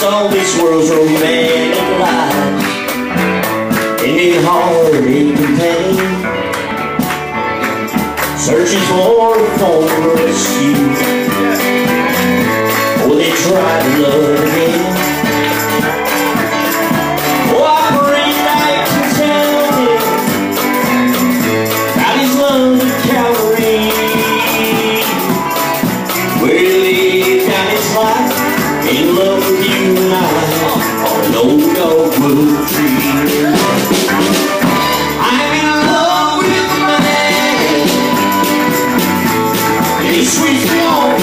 lost all this world's romantic life. In heartache and pain Searching for a form of rescue Oh, they try to love And he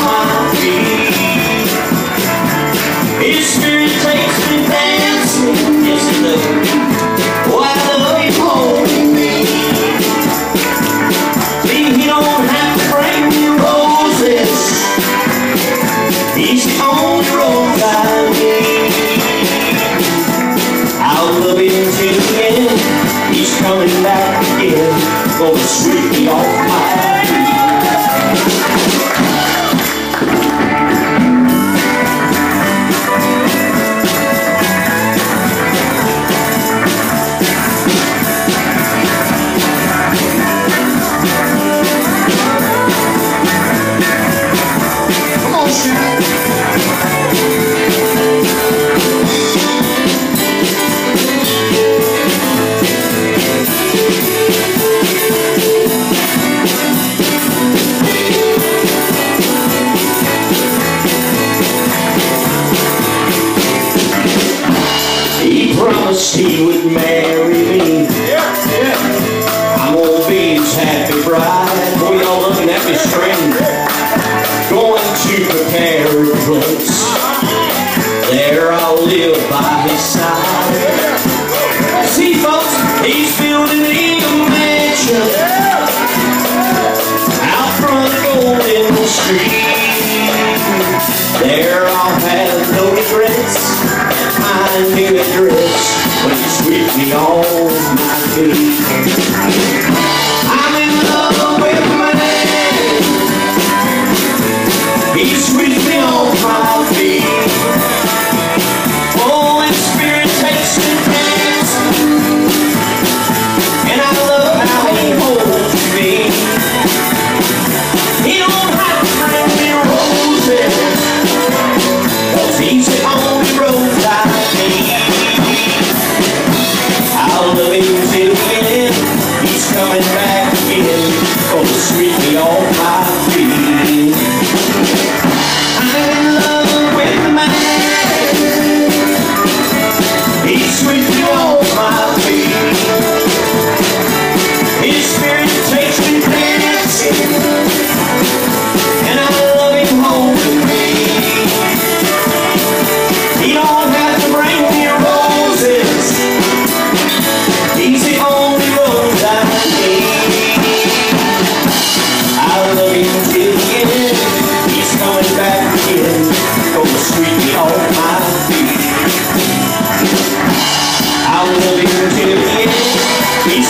He promised he would marry me. I'm gonna be his happy bride. Boy, y'all looking at me strange. Going to prepare a place. There I'll live by his side. See, folks, he's building me a mansion out front of Golden Street. There I'll have no regrets. My new address me on my feet. I'm in love with my man. He sweeps me on my feet. His spirit takes me dancing. And I love how he holds me. He don't have to bring me roses. Cause he's coming back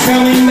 love